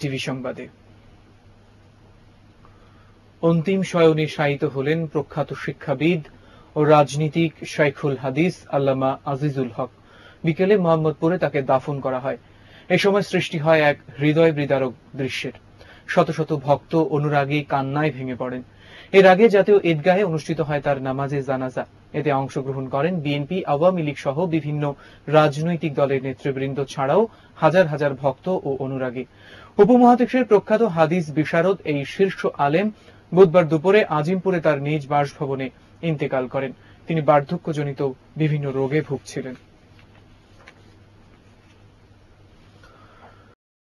সংবাদে। অন্তিম শয়নে শায়িত হলেন প্রখ্যাত শিক্ষাবিদ ও রাজনীতিক শাইখুল হাদিস আল্লামা আজিজুল হক। বিকেলে মোহাম্মদপুরে তাকে দাফন করা হয়। এ সময় সৃষ্টি হয় এক হৃদয় বিদারক দৃশ্যের। শত শত ভক্ত অনুরাগী কান্নায় ভেঙে পড়েন। এর আগে জাতীয় ঈদগাহে অনুষ্ঠিত হয় তার নামাজে জানাজা। এতে অংশগ্রহণ করেন বিএনপি, আওয়ামী লীগ সহ বিভিন্ন রাজনৈতিক দলের নেতৃবৃন্দ ছাড়াও হাজার হাজার ভক্ত ও অনুরাগী। উপমহাদেশের প্রখ্যাত হাদিস বিশারদ এই শীর্ষ আলেম বুধবার দুপুরে আজিমপুরে তার নিজ বাসভবনে ইন্তেকাল করেন। তিনি বার্ধক্যজনিত বিভিন্ন রোগে ভুগছিলেন।